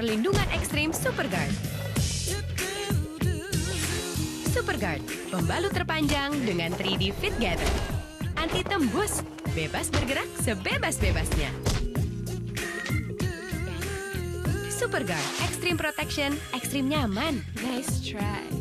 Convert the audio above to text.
perlindungan ekstrim Superguard. Superguard, pembalut terpanjang dengan 3D Fit Gather. Anti tembus, bebas bergerak sebebas-bebasnya. Superguard, Extreme Protection, ekstrim nyaman. Nice try.